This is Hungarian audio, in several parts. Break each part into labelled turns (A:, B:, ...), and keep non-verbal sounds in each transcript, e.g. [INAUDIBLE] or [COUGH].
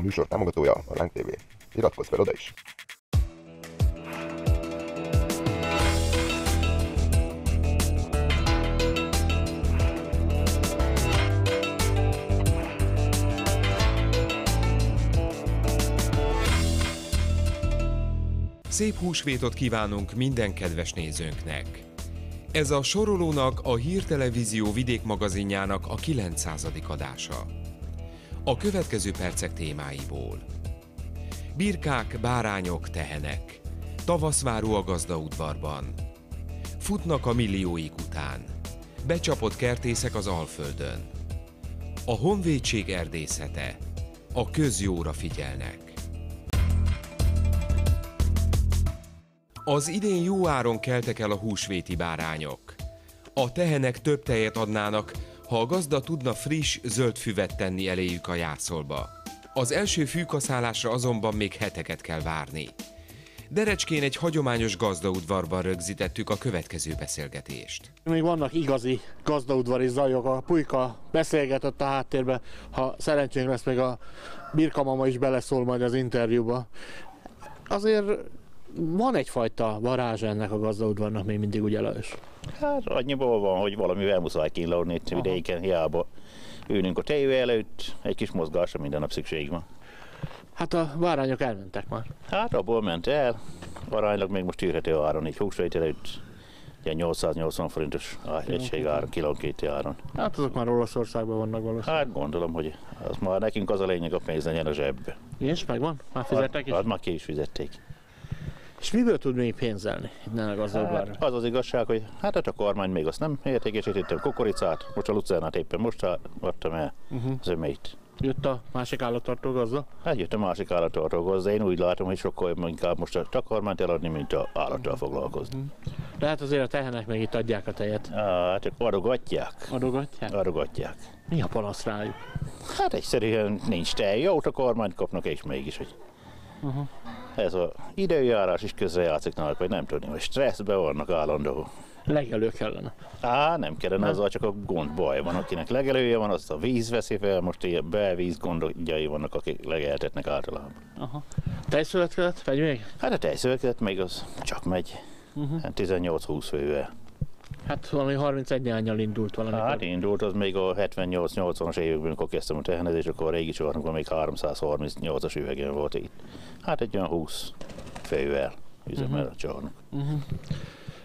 A: A műsor támogatója a Láng TV. Iratkozz fel oda is!
B: Szép húsvétot kívánunk minden kedves nézőnknek! Ez a sorolónak a Hírtelevízió vidékmagazinjának a 900. adása. A következő percek témáiból. Birkák, bárányok, tehenek. Tavaszváró a gazdaudvarban. Futnak a millióik után. Becsapott kertészek az Alföldön. A honvédség erdészete. A közjóra figyelnek. Az idén jó áron keltek el a húsvéti bárányok. A tehenek több tejet adnának, ha a gazda tudna friss, zöld füvet tenni eléjük a jászolba. Az első fűkaszálásra azonban még heteket kell várni. Derecskén egy hagyományos gazdaudvarban rögzítettük a következő beszélgetést.
C: Még vannak igazi gazdaudvari zajok, a pulyka beszélgetett a háttérbe, ha szerencsénk lesz, még a Birka mama is beleszól majd az interjúba. Azért van egyfajta varázs ennek a gazdaudvarnak még mindig ugye Lajos?
D: Hát annyiból van, hogy valamivel muszáj kínlódni itt vidéken, hiába ülünk a tévé előtt, egy kis mozgásra minden nap szükség van.
C: Hát a bárányok elmentek már.
D: Hát abból ment el, aránylag még most tűrhető áron, így húsvét előtt, ilyen 880 forintos egység áron, kilónkéti áron.
C: Hát azok már Olaszországban vannak valószínűleg.
D: Hát gondolom, hogy az már nekünk az a lényeg, a pénz legyen a zsebbe.
C: És megvan? Már fizettek is?
D: Hát már ki is fizették.
C: És miből tud még pénzelni innen a gazdaudvarra?
D: Hát, az az igazság, hogy hát a kormány még azt nem értékesítette a kukoricát, most a Lucernát éppen most adtam el uh-huh. az ömeit.
C: Jött a másik állattartó gazda?
D: Hát jött a másik állattartó gazda, én úgy látom, hogy sokkal inkább most a takarmányt eladni, mint a állattal foglalkozni.
C: Uh-huh. De hát azért a tehenek meg itt adják a tejet.
D: Hát csak adogatják.
C: Adogatják?
D: Adogatják.
C: Mi a panasz rájuk?
D: Hát egyszerűen nincs tej, jó a kormányt kapnak, és mégis, hogy uh-huh. Ez a időjárás is közrejátszik náluk, vagy nem tudni, hogy stresszben vannak állandó.
C: Legelő kellene.
D: Á, nem kellene, azzal csak a gond baj van. Akinek legelője van, azt a víz veszi fel, most ilyen belvíz gondjai vannak, akik legeltetnek általában.
C: Aha. Tejszövetkezet, megy még?
D: Hát a tejszövetkezet még az csak megy. Uh-huh. 18-20 fővel.
C: Hát valami 31 nyányal indult valami.
D: Hát indult, az még a 78-80-as években, amikor kezdtem a tehenezést, akkor a régi csarnokban még 338-as üvegen volt itt. Hát egy olyan 20 fővel üzemel uh-huh. a csarnok. Uh-huh.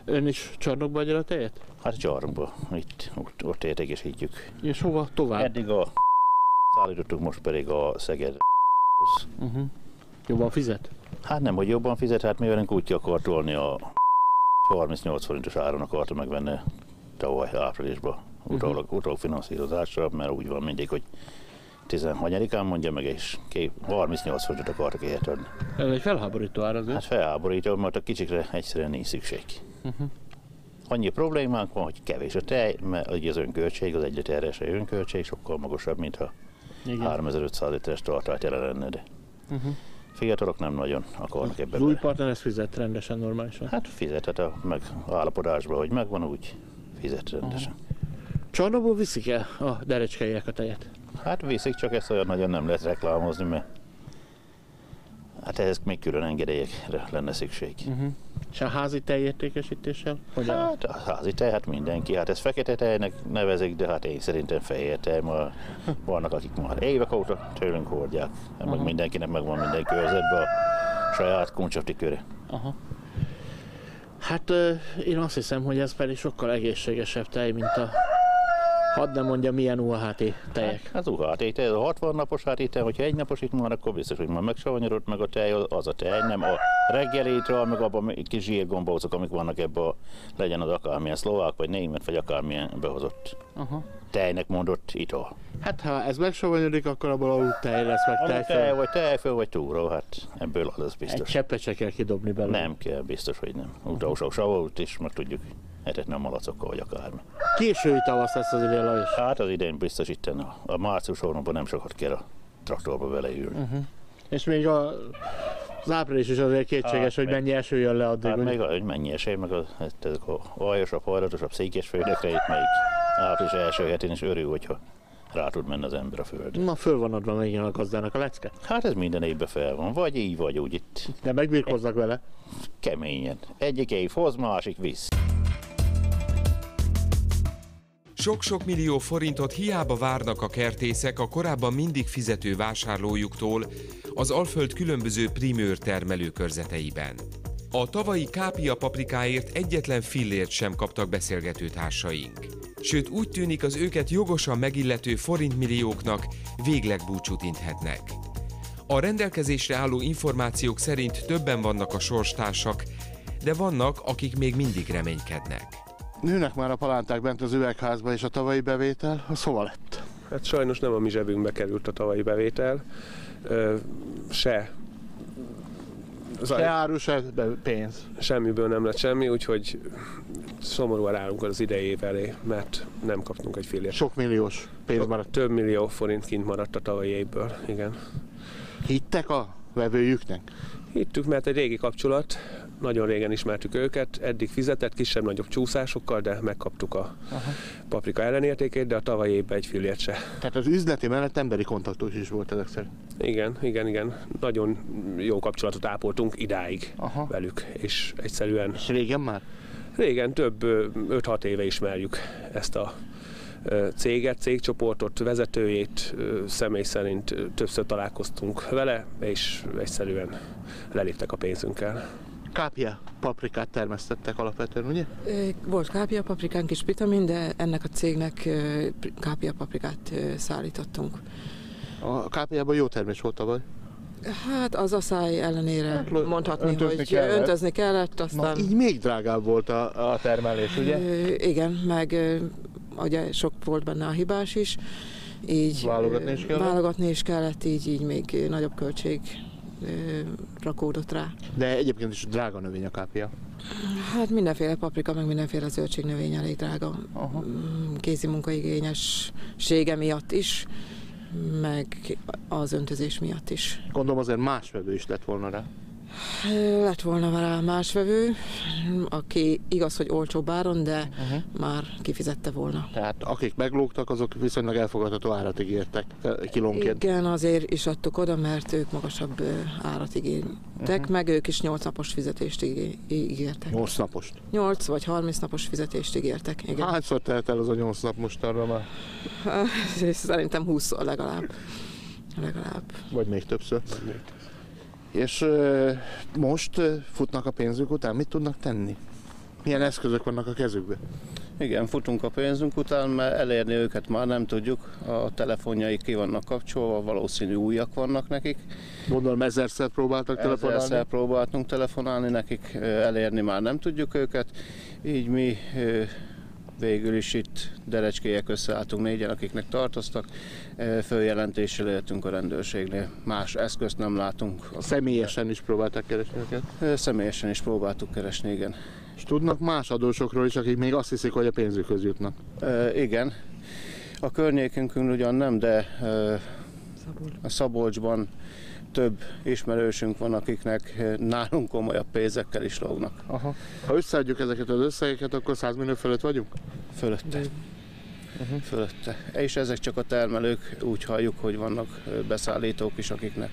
C: Ön is csarnokba adja a tejet?
D: Hát a csarnokba, itt, ott, ott értékesítjük.
C: És hova tovább?
D: Eddig a szállítottuk, most pedig a Szeged.
C: Uh-huh. Jobban fizet?
D: Hát nem, hogy jobban fizet, hát mivel úgy ki akar tolni a 38 forintos áron akarta megvenni tavaly áprilisban utólag, uh-huh. utólag finanszírozásra, mert úgy van mindig, hogy 16-án mondja meg, és 38 forintot akartak éhet adni.
C: Ez egy felháborító ár azért?
D: Hát felháborító, mert a kicsikre egyszerűen nincs szükség. Uh-huh. Annyi problémánk van, hogy kevés a tej, mert ugye az önköltség, az egy literes önköltség sokkal magasabb, mint ha Igen. 3500 literes tartályt jelen lenne, de uh-huh. Fiatalok nem nagyon akarnak ebben.
C: Az új partner ezt fizet rendesen, normálisan?
D: Hát fizethet a meg állapodásban, hogy megvan, úgy fizet rendesen. Uh-huh.
C: Csarnokból viszik el a derecskeiek a tejet?
D: Hát viszik, csak ezt olyan nagyon nem lehet reklámozni, mert hát ehhez még külön engedélyekre lenne szükség. Uh-huh.
C: És a házi tejértékesítéssel?
D: Hogy hát a házi tej, hát mindenki. Hát ez fekete tejnek nevezik, de hát én szerintem fehér tej. Ma vannak, akik már évek óta tőlünk hordják. Uh-huh. Meg mindenkinek megvan minden körzetben a saját kuncsoti köre. Uh-huh.
C: Hát én azt hiszem, hogy ez pedig sokkal egészségesebb tej, mint a Hadd nem mondja, milyen UHT tejek.
D: Hát, az UHT tej, a 60 napos HT tej, hogyha egy napos itt van, akkor biztos, hogy már megsavanyodott meg a tej, az a tej, nem a reggelétről, meg abban a kis zsírgombócok, amik vannak ebbe, a, legyen az akármilyen szlovák, vagy német, vagy akármilyen behozott uh-huh. tejnek mondott ital.
C: Hát ha ez megsavanyodik, akkor abból a tej lesz, meg tejföl.
D: Tej, vagy tejföl, vagy túró, hát ebből az biztos.
C: Egy cseppet se kell kidobni belőle.
D: Nem kell, biztos, hogy nem. Utolsó savót is, meg tudjuk etetni a malacokkal, vagy akármi.
C: Késői tavasz lesz az idén, Lajos?
D: Hát az idén biztos itt a, a március hónapban nem sokat kell a traktorba beleülni. Uh-huh.
C: És még a, az április is azért kétséges, hát, hogy mennyi eső jön le addig.
D: Hát még, hogy mennyi eső, meg az, hát ezek a vajosabb, hajlatosabb, székes földekre itt még április első hetén is örül, hogyha rá tud menni az ember a földre.
C: Ma föl van adva megint a gazdának a lecke.
D: Hát ez minden évben fel van, vagy így, vagy úgy itt
C: De megbírkoznak vele.
D: keményen. Egyik év hoz, másik visz.
B: Sok-sok millió forintot hiába várnak a kertészek a korábban mindig fizető vásárlójuktól az Alföld különböző primőr termelőkörzeteiben. A tavalyi kápia paprikáért egyetlen fillért sem kaptak beszélgető társaink. Sőt úgy tűnik az őket jogosan megillető forintmillióknak végleg búcsút inthetnek. A rendelkezésre álló információk szerint többen vannak a sorstársak, de vannak, akik még mindig reménykednek.
C: Nőnek már a palánták bent az üvegházba, és a tavalyi bevétel, az hova lett?
E: Hát sajnos nem a mi zsebünkbe került a tavalyi bevétel, se
C: Se áru, se pénz.
E: semmiből nem lett semmi, úgyhogy szomorúan állunk az idei év elé, mert nem kaptunk egy fillért.
C: Sok milliós pénz maradt.
E: Több millió forint kint maradt a tavalyi évből, igen.
C: Hittek a vevőjüknek?
E: Hittük, mert egy régi kapcsolat, nagyon régen ismertük őket, eddig fizetett kisebb-nagyobb csúszásokkal, de megkaptuk a Aha. paprika ellenértékét, de a tavalyi évben egy fillért se.
C: Tehát az üzleti mellett emberi kontaktus is volt ezek szerint.
E: Igen, igen, igen. Nagyon jó kapcsolatot ápoltunk idáig
C: Aha.
E: velük, és egyszerűen
C: És régen már?
E: régen több ö, 5-6 éve ismerjük ezt a céget, cégcsoportot, vezetőjét, személy szerint többször találkoztunk vele, és egyszerűen leléptek a pénzünkkel.
C: Kápia paprikát termesztettek alapvetően, ugye?
F: Volt kápia paprikánk és vitamin, de ennek a cégnek kápia paprikát szállítottunk.
C: A kápiában jó termés volt tavaly.
F: Hát az asszály ellenére
C: Hát,
F: mondhatni,
C: öntözni
F: hogy
C: kellett.
F: öntözni kellett,
C: Na,
F: aztán
C: így még drágább volt a, a termelés, ugye?
F: igen, meg ugye sok volt benne a hibás is, így
C: Válogatni is kellett?
F: válogatni is kellett, így, így még nagyobb költség rakódott rá.
C: De egyébként is drága növény a kápia.
F: Hát mindenféle paprika, meg mindenféle zöldségnövény elég drága.
C: Aha.
F: Mm, kézi munkaigényessége miatt is, meg az öntözés miatt is.
C: Gondolom azért más vevő is lett volna rá.
F: Lett volna rá más vevő, aki igaz, hogy olcsóbb áron, de
C: Uh-huh.
F: már kifizette volna.
C: Tehát akik meglógtak, azok viszonylag elfogadható árat ígértek eh, kilónként.
F: Igen, azért is adtuk oda, mert ők magasabb ö, árat igénytek, uh-huh. meg ők is 8 napos fizetést ígértek.
C: 8 napost.
F: 8 vagy 30 napos fizetést ígértek, igen.
C: Hányszor telt el az a 8 nap most arra már? [LAUGHS]
F: Szerintem 20 legalább. Legalább.
C: Vagy még többször. És most futnak a pénzük után, mit tudnak tenni? Milyen eszközök vannak a kezükben?
G: Igen, futunk a pénzünk után, mert elérni őket már nem tudjuk. A telefonjaik ki vannak kapcsolva, valószínű újak vannak nekik.
C: Gondolom ezerszer próbáltak telefonálni.
G: Ezerszer próbáltunk telefonálni nekik, elérni már nem tudjuk őket. Így mi végül is itt derecskélyek összeálltunk négyen, akiknek tartoztak. Ö, Följelentéssel éltünk a rendőrségnél. Más eszközt nem látunk.
C: Személyesen is próbálták keresni őket.
G: Ö, Személyesen is próbáltuk keresni, igen.
C: És tudnak más adósokról is, akik még azt hiszik, hogy a pénzükhöz jutnak.
G: Ö, igen. A környékünkön ugyan nem, de ö, a Szabolcsban több ismerősünk van, akiknek ö, nálunk komolyabb pénzekkel is lógnak.
C: Aha. Ha összeadjuk ezeket az összegeket, akkor 100 millió fölött vagyunk?
G: Fölötte. Uh-huh. Fölötte. És ezek csak a termelők, úgy halljuk, hogy vannak ö, beszállítók is, akiknek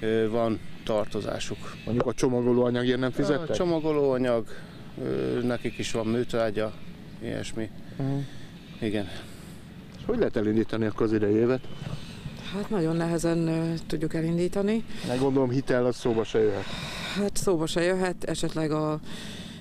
G: ö, van tartozásuk.
C: Mondjuk a csomagolóanyagért nem
G: A
C: fizettek?
G: csomagolóanyag, ö, nekik is van műtrágya, ilyesmi.
C: Mhm.
G: Igen.
C: És Hogy lehet elindítani akkor az idei évet?
F: Hát nagyon nehezen tudjuk elindítani.
C: Meg gondolom hitel az szóba se jöhet.
F: Hát szóba se jöhet, esetleg a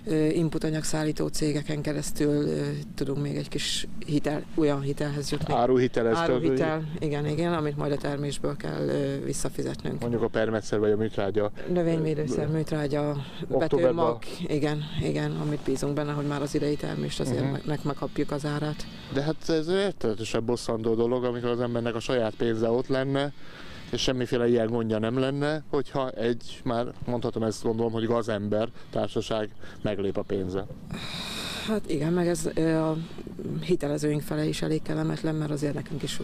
F: ö, inputanyag szállító cégeken keresztül tudunk még egy kis hitel, olyan hitelhez jutni.
C: Áruhiteleztől.
F: Áruhitel, igen, igen, amit majd a termésből kell visszafizetnünk.
C: Mondjuk a permetszer vagy a műtrágya.
F: Növényvédőszer, műtrágya, betőmag, igen, igen, amit bízunk benne, hogy már az idei termést azért uh-huh. meg, megkapjuk az árát.
C: De hát ez rettenetesen bosszantó dolog, amikor az embernek a saját pénze ott lenne, és semmiféle ilyen gondja nem lenne, hogyha egy, már mondhatom ezt gondolom, hogy gazember társaság meglép a pénze.
F: Hát igen, meg ez a hitelezőink fele is elég kellemetlen, mert azért nekünk is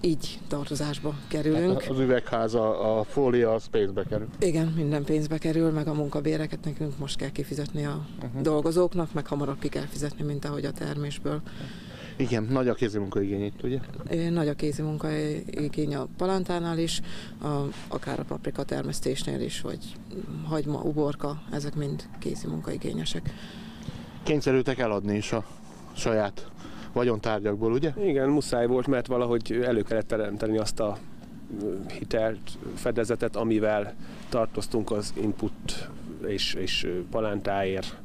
F: így tartozásba kerülünk.
C: Az üvegház, a, a fólia, az pénzbe kerül.
F: Igen, minden pénzbe kerül, meg a munkabéreket nekünk most kell kifizetni a uh-huh. dolgozóknak, meg hamarabb ki kell fizetni, mint ahogy a termésből.
C: Igen, nagy a kézimunkaigény itt, ugye?
F: Nagy a kézimunkaigény a palántánál is, a, akár a paprika termesztésnél is, vagy hagyma, uborka, ezek mind kézimunkaigényesek.
C: Kényszerültek eladni is a saját vagyontárgyakból, ugye?
E: Igen, muszáj volt, mert valahogy elő kellett teremteni azt a hitelt, fedezetet, amivel tartoztunk az input és, és palántáért,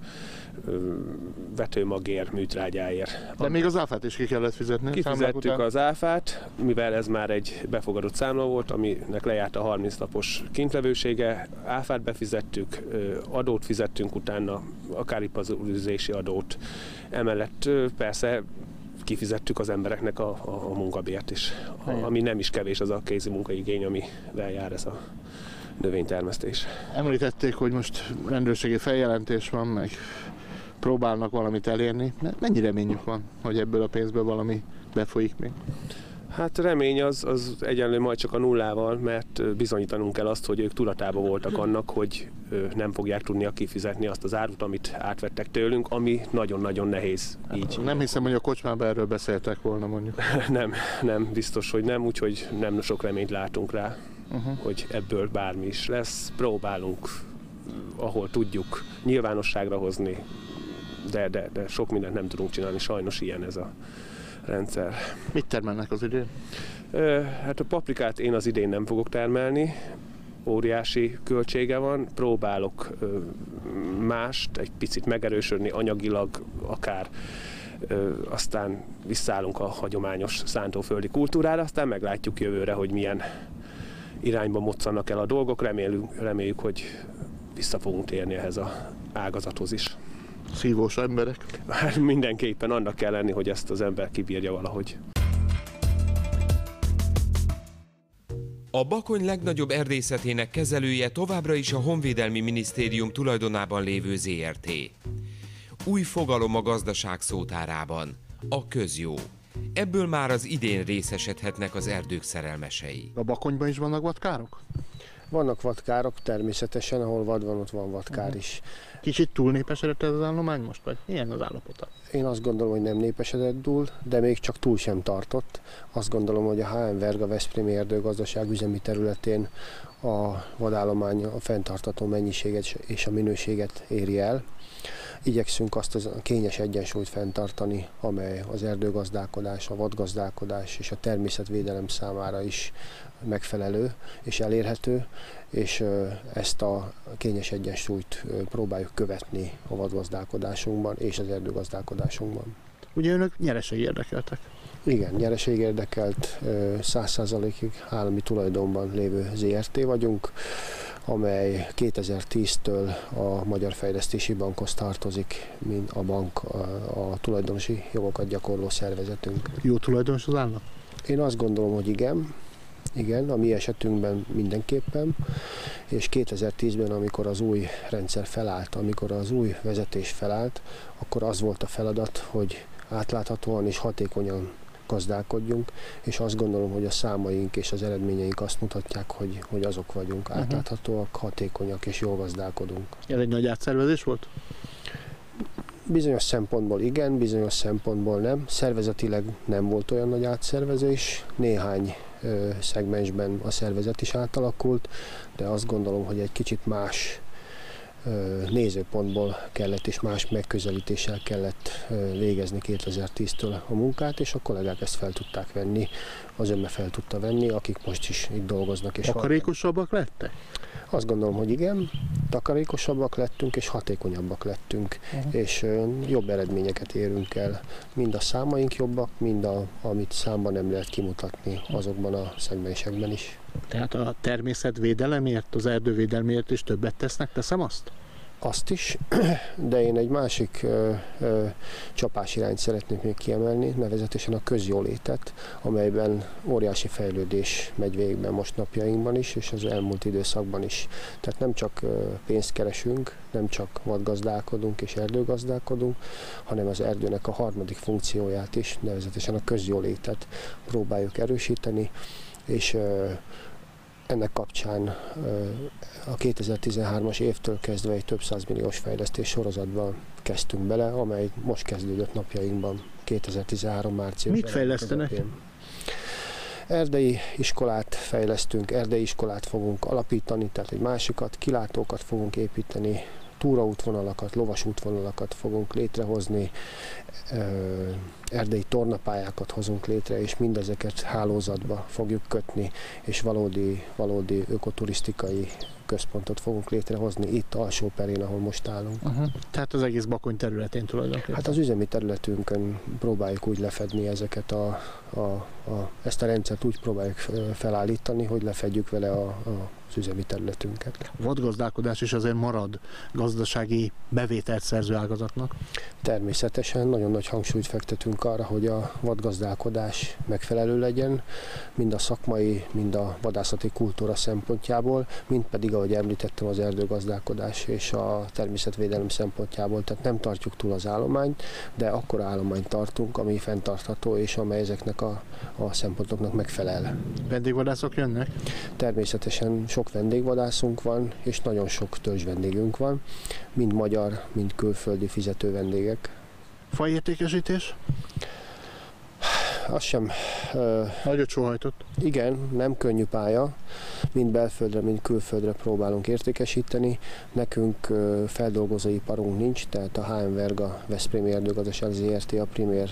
E: vetőmagér, műtrágyáért.
C: De még az áfát is ki kellett fizetni?
E: Kifizettük az áfát, mivel ez már egy befogadott számla volt, aminek lejárt a 30 napos kintlevősége. Áfát befizettük, adót fizettünk utána, akár ipazőzési adót. Emellett persze kifizettük az embereknek a, a, a munkabért is, a, ami nem is kevés az a kézi munkaigény, amivel jár ez a növénytermesztés.
C: Említették, hogy most rendőrségi feljelentés van, meg próbálnak valamit elérni. Mennyi reményük van, hogy ebből a pénzből valami befolyik még?
E: Hát remény az, az egyenlő majd csak a nullával, mert bizonyítanunk kell azt, hogy ők tudatában voltak annak, hogy nem fogják tudni kifizetni azt az árut, amit átvettek tőlünk, ami nagyon-nagyon nehéz így.
C: Nem hiszem, hogy a kocsmában erről beszéltek volna mondjuk. [LAUGHS]
E: nem, nem, biztos, hogy nem, úgyhogy nem sok reményt látunk rá, uh-huh. hogy ebből bármi is lesz. Próbálunk, ahol tudjuk nyilvánosságra hozni, de, de, de sok mindent nem tudunk csinálni, sajnos ilyen ez a rendszer.
C: Mit termelnek az idén?
E: Hát a paprikát én az idén nem fogok termelni, óriási költsége van, próbálok mást, egy picit megerősödni anyagilag, akár aztán visszállunk a hagyományos szántóföldi kultúrára, aztán meglátjuk jövőre, hogy milyen irányba moccanak el a dolgok, reméljük, reméljük hogy vissza fogunk térni ehhez az ágazathoz is
C: szívós emberek?
E: Hát mindenképpen annak kell lenni, hogy ezt az ember kibírja valahogy.
B: A Bakony legnagyobb erdészetének kezelője továbbra is a Honvédelmi Minisztérium tulajdonában lévő ZRT. Új fogalom a gazdaság szótárában, a közjó. Ebből már az idén részesedhetnek az erdők szerelmesei.
C: A Bakonyban is vannak vadkárok?
H: Vannak vadkárok, természetesen, ahol vad van, ott van vadkár uh-huh. is.
C: Kicsit túl népesedett ez az állomány most, vagy milyen az állapota?
H: Én azt gondolom, hogy nem népesedett túl, de még csak túl sem tartott. Azt gondolom, hogy a HM Verga Veszprémi erdőgazdaság üzemi területén a vadállomány a fenntartató mennyiséget és a minőséget éri el. Igyekszünk azt a kényes egyensúlyt fenntartani, amely az erdőgazdálkodás, a vadgazdálkodás és a természetvédelem számára is megfelelő és elérhető, és ezt a kényes egyensúlyt próbáljuk követni a vadgazdálkodásunkban és az erdőgazdálkodásunkban.
C: Ugye önök nyereség érdekeltek?
H: Igen, nyereség érdekelt, 100%-ig állami tulajdonban lévő ZRT vagyunk, amely 2010-től a Magyar Fejlesztési Bankhoz tartozik, mint a bank a, a tulajdonosi jogokat gyakorló szervezetünk.
C: Jó tulajdonos az állam?
H: Én azt gondolom, hogy igen. Igen, a mi esetünkben mindenképpen, és 2010-ben, amikor az új rendszer felállt, amikor az új vezetés felállt, akkor az volt a feladat, hogy átláthatóan és hatékonyan gazdálkodjunk, és azt gondolom, hogy a számaink és az eredményeink azt mutatják, hogy, hogy azok vagyunk, uh-huh. átláthatóak, hatékonyak és jól gazdálkodunk.
C: Ez egy nagy átszervezés volt?
H: Bizonyos szempontból igen, bizonyos szempontból nem. Szervezetileg nem volt olyan nagy átszervezés, néhány ö, szegmensben a szervezet is átalakult, de azt gondolom, hogy egy kicsit más nézőpontból kellett és más megközelítéssel kellett végezni 2010-től a munkát, és a kollégák ezt fel tudták venni, az önme fel tudta venni, akik most is itt dolgoznak. És
C: Takarékosabbak lettek?
H: Azt gondolom, hogy igen, takarékosabbak lettünk és hatékonyabbak lettünk, uh-huh. és jobb eredményeket érünk el. Mind a számaink jobbak, mind a, amit számban nem lehet kimutatni azokban a szegmensekben is.
C: Tehát a természetvédelemért, az erdővédelmért is többet tesznek, teszem azt?
H: Azt is, [CLEARS THROAT] de én egy másik ö, ö, csapás irányt szeretnék még kiemelni, nevezetesen a közjólétet, amelyben óriási fejlődés megy végbe most napjainkban is, és az elmúlt időszakban is. Tehát nem csak pénzt keresünk, nem csak vadgazdálkodunk és erdőgazdálkodunk, hanem az erdőnek a harmadik funkcióját is, nevezetesen a közjólétet próbáljuk erősíteni, és ennek kapcsán a 2013-as évtől kezdve egy több milliós fejlesztés sorozatban kezdtünk bele, amely most kezdődött napjainkban. 2013 március.
C: Mit fejlesztenek? Közepén.
H: Erdei iskolát fejlesztünk, erdei iskolát fogunk alapítani, tehát egy másikat, kilátókat fogunk építeni, túraútvonalakat, lovas útvonalakat fogunk létrehozni, erdei tornapályákat hozunk létre, és mindezeket hálózatba fogjuk kötni, és valódi, valódi ökoturisztikai központot fogunk létrehozni itt alsó perén, ahol most állunk.
C: Uh-huh. Tehát az egész Bakony területén tulajdonképpen?
H: Hát az üzemi területünkön próbáljuk úgy lefedni ezeket a, a, a ezt a rendszert úgy próbáljuk felállítani, hogy lefedjük vele a, a az üzemi területünket.
C: A vadgazdálkodás is azért marad gazdasági bevételt szerző ágazatnak?
H: Természetesen nagyon nagy hangsúlyt fektetünk arra, hogy a vadgazdálkodás megfelelő legyen, mind a szakmai, mind a vadászati kultúra szempontjából, mind pedig, ahogy említettem, az erdőgazdálkodás és a természetvédelem szempontjából. Tehát nem tartjuk túl az állományt, de akkor állományt tartunk, ami fenntartható és amely ezeknek a, a szempontoknak megfelel.
C: Vendégvadászok jönnek?
H: Természetesen sok vendégvadászunk van, és nagyon sok törzs vendégünk van, mind magyar, mind külföldi fizető vendégek.
C: Fajértékesítés?
H: Az sem...
C: Nagyot sóhajtott.
H: Igen, nem könnyű pálya. Mind belföldre, mind külföldre próbálunk értékesíteni. Nekünk feldolgozóiparunk nincs, tehát a HM Verga Veszprémi Erdőgazdaság ZRT a primér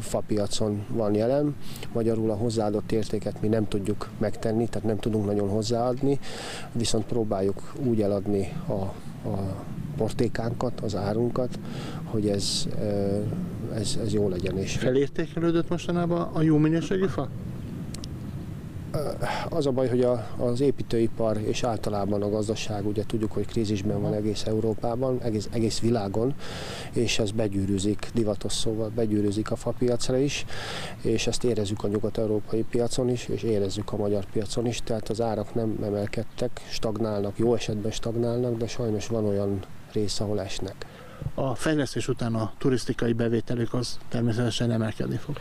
H: fapiacon van jelen. Magyarul a hozzáadott értéket mi nem tudjuk megtenni, tehát nem tudunk nagyon hozzáadni, viszont próbáljuk úgy eladni a, a portékánkat, az árunkat, hogy ez, ez, ez jó legyen. És
C: Felértékelődött mostanában a jó minőségű fa?
H: Az a baj, hogy a, az építőipar és általában a gazdaság, ugye tudjuk, hogy krízisben van egész Európában, egész, egész világon, és ez begyűrűzik, divatos szóval begyűrűzik a fapiacra is, és ezt érezzük a nyugat-európai piacon is, és érezzük a magyar piacon is, tehát az árak nem emelkedtek, stagnálnak, jó esetben stagnálnak, de sajnos van olyan rész, ahol esnek.
C: A fejlesztés után a turisztikai bevételük az természetesen emelkedni fog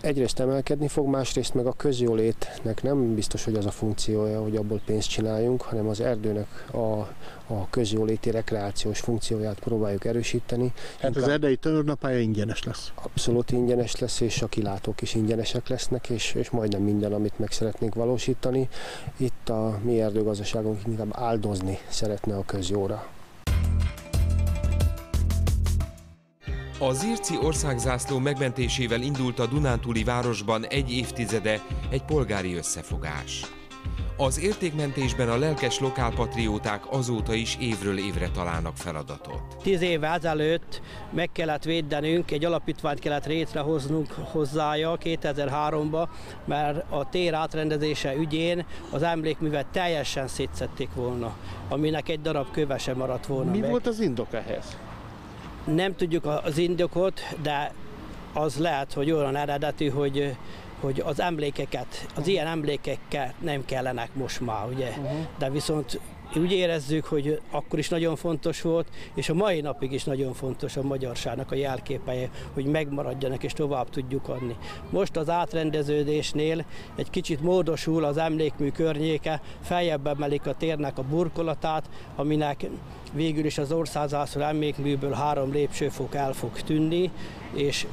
H: egyrészt emelkedni fog, másrészt meg a közjólétnek nem biztos, hogy az a funkciója, hogy abból pénzt csináljunk, hanem az erdőnek a, a közjóléti rekreációs funkcióját próbáljuk erősíteni.
C: Hát az erdei törnapája ingyenes lesz.
H: Abszolút ingyenes lesz, és a kilátók is ingyenesek lesznek, és, és majdnem minden, amit meg szeretnénk valósítani. Itt a mi erdőgazdaságunk inkább áldozni szeretne a közjóra.
B: A Zirci országzászló megmentésével indult a Dunántúli városban egy évtizede egy polgári összefogás. Az értékmentésben a lelkes lokálpatrióták azóta is évről évre találnak feladatot.
I: Tíz év ezelőtt meg kellett védenünk, egy alapítványt kellett létrehoznunk hozzája 2003-ba, mert a tér átrendezése ügyén az emlékművet teljesen szétszették volna, aminek egy darab köve sem maradt volna
C: Mi
I: meg.
C: volt az indok ehhez?
I: Nem tudjuk az indokot, de az lehet, hogy olyan eredetű, hogy hogy az emlékeket, az ilyen emlékekkel nem kellenek most már, ugye? Uh-huh. De viszont úgy érezzük, hogy akkor is nagyon fontos volt, és a mai napig is nagyon fontos a magyarságnak a jelképeje, hogy megmaradjanak és tovább tudjuk adni. Most az átrendeződésnél egy kicsit módosul az emlékmű környéke, feljebb emelik a térnek a burkolatát, aminek végül is az országzászló emlékműből három lépcsőfok el fog tűnni, és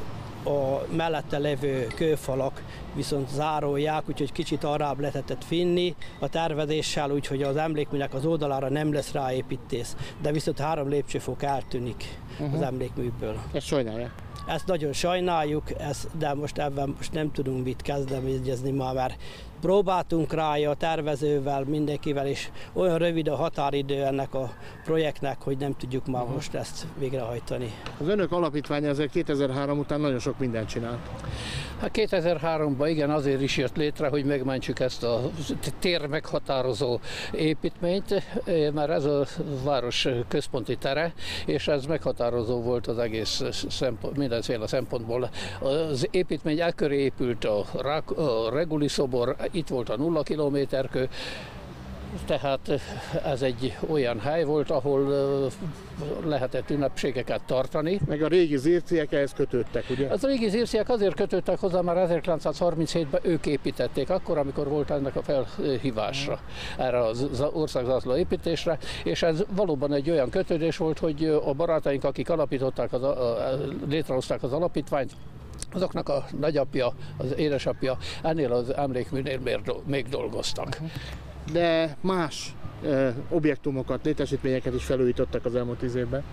I: a mellette levő kőfalak viszont zárolják, úgyhogy kicsit arrább lehetett finni a tervezéssel, úgyhogy az emlékműnek az oldalára nem lesz ráépítés, de viszont három lépcsőfok eltűnik uh-huh. az emlékműből.
C: Ezt sajnálják?
I: Ezt nagyon sajnáljuk, ezt, de most ebben most nem tudunk mit kezdeményezni ma, mert próbáltunk rá a tervezővel, mindenkivel, és olyan rövid a határidő ennek a projektnek, hogy nem tudjuk már most ezt végrehajtani.
C: Az önök alapítványa azért 2003 után nagyon sok mindent csinált.
J: Hát 2003-ban igen, azért is jött létre, hogy megmentsük ezt a tér meghatározó építményt, mert ez a város központi tere, és ez meghatározó volt az egész szempont, mindenféle szempontból. Az építmény elköré épült a, a Reguli szobor, itt volt a nulla kilométerkő, tehát ez egy olyan hely volt, ahol lehetett ünnepségeket tartani.
C: Meg a régi zirciek ehhez kötődtek, ugye?
J: Az régi zirciek azért kötődtek hozzá, mert 1937-ben ők építették, akkor, amikor volt ennek a felhívásra, erre az országzászló építésre, és ez valóban egy olyan kötődés volt, hogy a barátaink, akik alapították, az, létrehozták az alapítványt, azoknak a nagyapja, az édesapja ennél az emlékműnél még dolgoztak.
C: De más objektumokat, létesítményeket is felújítottak az elmúlt tíz évben?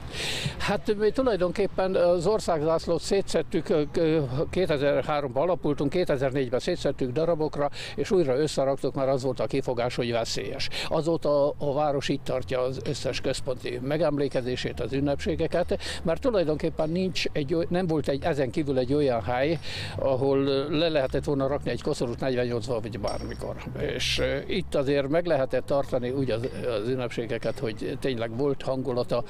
J: Hát mi tulajdonképpen az országzászlót szétszettük, 2003-ban alapultunk, 2004-ben szétszettük darabokra, és újra összeraktuk, mert az volt a kifogás, hogy veszélyes. Azóta a, város itt tartja az összes központi megemlékezését, az ünnepségeket, mert tulajdonképpen nincs egy, nem volt egy, ezen kívül egy olyan hely, ahol le lehetett volna rakni egy koszorút 48-val, vagy bármikor. És itt azért meg lehetett tartani úgy az, az ünnepségeket, hogy tényleg volt hangulata,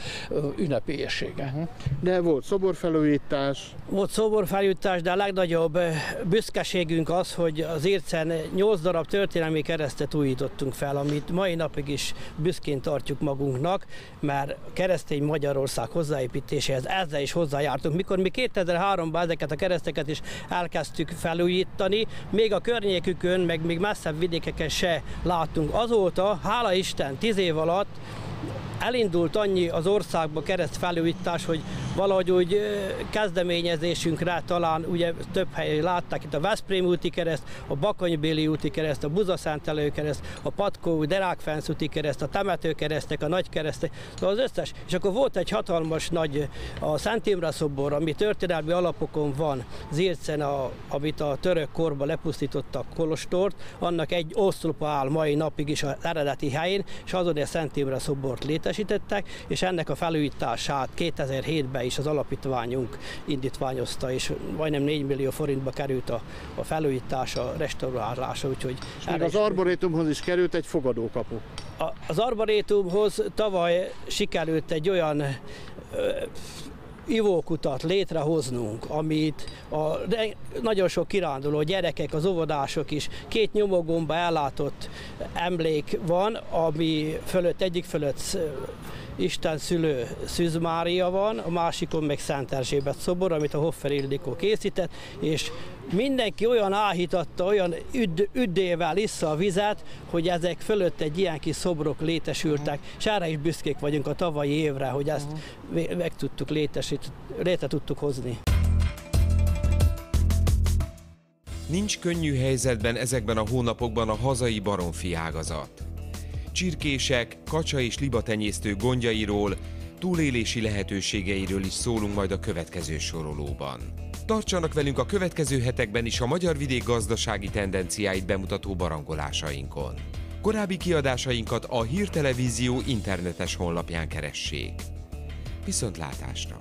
J: ünnepélyessége. Uh-huh.
C: De volt szoborfelújítás?
I: Volt szoborfelújítás, de a legnagyobb büszkeségünk az, hogy az Ércen 8 darab történelmi keresztet újítottunk fel, amit mai napig is büszkén tartjuk magunknak, mert keresztény Magyarország hozzáépítéséhez ezzel is hozzájártunk. Mikor mi 2003-ban ezeket a kereszteket is elkezdtük felújítani, még a környékükön, meg még messzebb vidékeken se láttunk. Azóta, hála is Isten, tíz év alatt elindult annyi az országba kereszt felújítás, hogy valahogy úgy kezdeményezésünkre talán ugye több helyen látták itt a Veszprém úti kereszt, a Bakonybéli úti kereszt, a Buzaszentelő kereszt, a Patkó, Derákfensz úti kereszt, a Temető keresztek, a Nagy keresztek, szóval az összes. És akkor volt egy hatalmas nagy a Szent Imre szobor, ami történelmi alapokon van, Zircen, a, amit a török korba lepusztítottak Kolostort, annak egy oszlopa áll mai napig is az eredeti helyén, és azon a Szent Imre szobort létesítettek, és ennek a felújítását 2007-ben is az alapítványunk indítványozta, és majdnem 4 millió forintba került a, a felújítása, a restaurálása, úgyhogy...
C: És az arborétumhoz is került egy fogadókapu.
I: A, az arborétumhoz tavaly sikerült egy olyan ö, ivókutat létrehoznunk, amit a nagyon sok kiránduló gyerekek, az óvodások is két nyomogomba ellátott emlék van, ami fölött, egyik fölött Isten szülő Szűz Mária van, a másikon meg Szent Erzsébet szobor, amit a Hoffer Ildikó készített, és mindenki olyan áhítatta, olyan üd, üddével issza a vizet, hogy ezek fölött egy ilyen kis szobrok létesültek, és erre is büszkék vagyunk a tavalyi évre, hogy ezt meg tudtuk létesít, létre tudtuk hozni.
B: Nincs könnyű helyzetben ezekben a hónapokban a hazai baromfi ágazat csirkések, kacsa és libatenyésztő gondjairól, túlélési lehetőségeiről is szólunk majd a következő sorolóban. Tartsanak velünk a következő hetekben is a magyar vidék gazdasági tendenciáit bemutató barangolásainkon. Korábbi kiadásainkat a Hírtelevízió internetes honlapján keressék. Viszontlátásra!